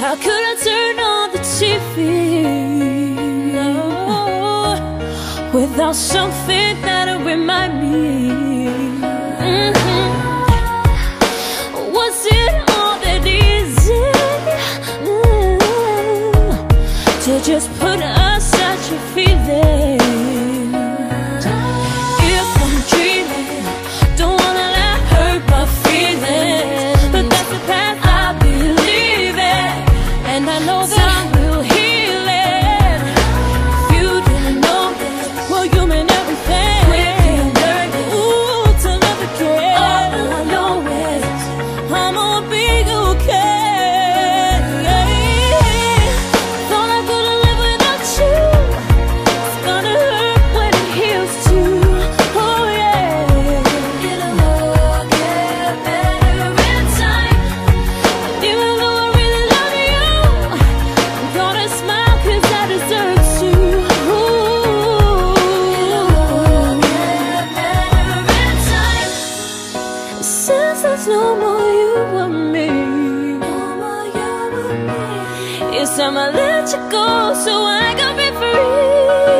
How could I turn on the TV without something that'll remind me? Mm-hmm. Was it all that easy to just put? I'ma let you go so I can be free.